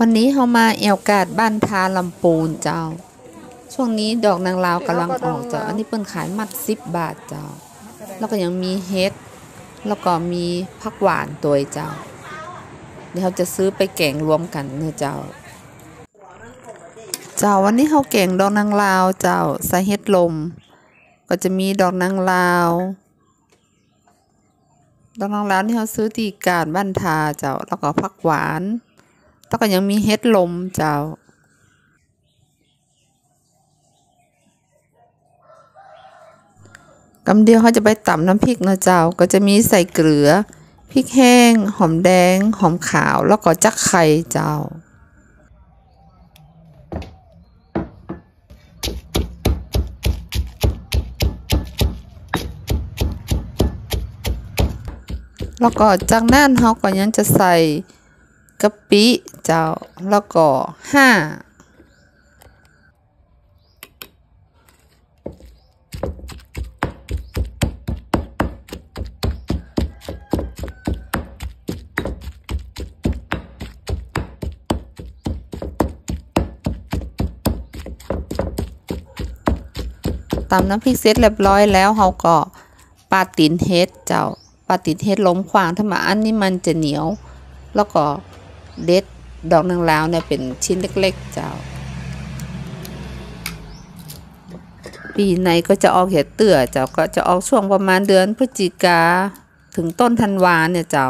วันนี้เขามาแอวกาดบ้านทาลำปูนเจ้า ช่วงนี้ดอกนางลาวกำลังออกเจ้า อันนี้เปิ้นขายมัดสิบบาทเจ้า แล้วก็ยังมีเฮ็ด แล้วก็มีผักหวานตัวเจ้า เดี๋ยวเขาจะซื้อไปแกงรวมกันเนอะเจ้า เจ้าวันนี้เขาแกงดอกนางลาวเจ้าใส่เฮ็ดลม ก็จะมีดอกนางลาว ดอกนางลาวที่เขาซื้อที่กาดบ้านทาเจ้า แล้วก็ผักหวาน แล้วก็ยังมีเฮ็ดลมเจ้า กำเดียวเขาจะไปตำน้ำพริกนะเจ้า ก็จะมีใส่เกลือ พริกแห้ง หอมแดง หอมขาว แล้วก็จักไข่เจ้าแล้วก็จากนั้นเขาก็ยังจะใส่กะปิ เจ้า แล้วก็ห้าตำน้ำพริกเสร็จเรียบร้อยแล้วเขาก็ปาดตีนเฮ็ดเจ้าปาดตีนเฮ็ดล้มขวางถ้ามาอันนี้มันจะเหนียว แล้วก็เด็ด ดอกนางลาวเนี่ยเป็นชิ้นเล็กๆเจ้า ปีไหนก็จะออกเห็ดเตื่อเจ้าก็จะออกช่วงประมาณเดือนพฤศจิกาถึงต้นธันวาเนี่ยเจ้า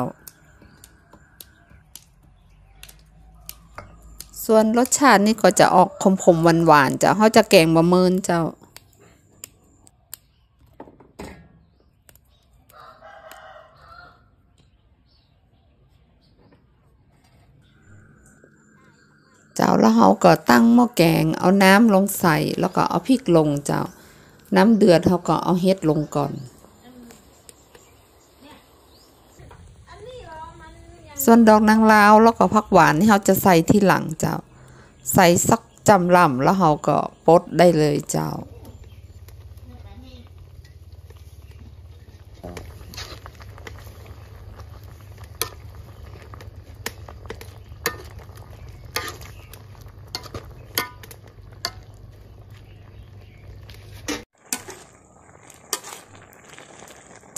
ส่วนรสชาตินี่ก็จะออกขมๆหวานๆเจ้าเขาจะแกงบะเมินเจ้า เจ้าแล้วเขาก็ตั้งหม้อแกง เอาน้ำลงใส่แล้วก็เอาพริกลงเจ้า น้ำเดือดเขาก็เอาเฮ็ดลงก่อนส่วนดอกนางลาวแล้วก็ผักหวานที่เขาจะใส่ที่หลังเจ้า ใส่สักจำลำแล้วเขาก็ปดได้เลยเจ้า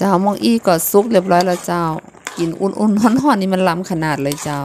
เจ้ามองอี้ก็ซุกเรียบร้อยแล้วเจ้า กินอุ่นๆห่อนๆนี่มันล้ำขนาดเลยเจ้า